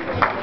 Gracias.